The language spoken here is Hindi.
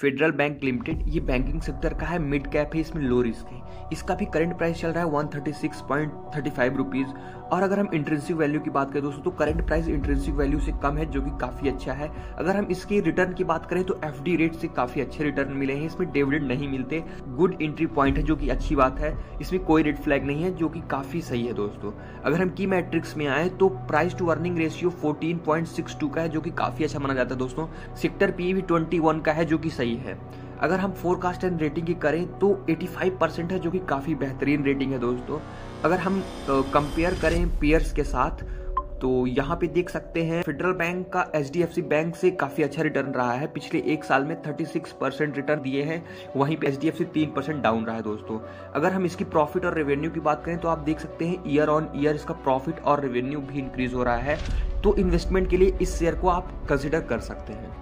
फेडरल बैंक लिमिटेड, ये बैंकिंग सेक्टर का है, मिड कैप है, इसमें लो रिस्क है। इसका भी करंट प्राइस चल रहा है one thirty six point thirty five rupees और अगर हम इंट्रेंसिक वैल्यू की बात करें दोस्तों तो करंट प्राइस इंट्रेंसिक वैल्यू से कम है, जो कि काफ़ी अच्छा है। अगर हम इसके रिटर्न की बात करें तो एफडी रेट से काफ़ी अच्छे रिटर्न मिले हैं। इसमें डिविडेंड नहीं मिलते। गुड एंट्री पॉइंट है, जो कि अच्छी बात है। इसमें कोई रेड फ्लैग नहीं है, जो कि काफ़ी सही है दोस्तों। अगर हम की मैट्रिक्स में आए तो प्राइस टू अर्निंग रेशियो 14.62 का है, जो कि काफ़ी अच्छा माना जाता है दोस्तों। सेक्टर पी भी 21 का है, जो कि सही है। अगर हम फोरकास्ट एंड रेटिंग की करें तो 85 परसेंट है, जो कि काफ़ी बेहतरीन रेटिंग है दोस्तों। अगर हम कंपेयर करें पेयर्स के साथ तो यहाँ पे देख सकते हैं फेडरल बैंक का एच बैंक से काफ़ी अच्छा रिटर्न रहा है। पिछले एक साल में 36 परसेंट रिटर्न दिए हैं, वहीं पे H D F percent down रहा है दोस्तों। अगर हम इसकी प्रॉफिट और रेवेन्यू की बात करें तो आप देख सकते हैं ईयर ऑन ईयर इसका प्रॉफिट और रेवेन्यू भी इंक्रीज हो रहा है। तो इन्वेस्टमेंट के लिए इस शेयर को आप कंसिडर कर सकते हैं।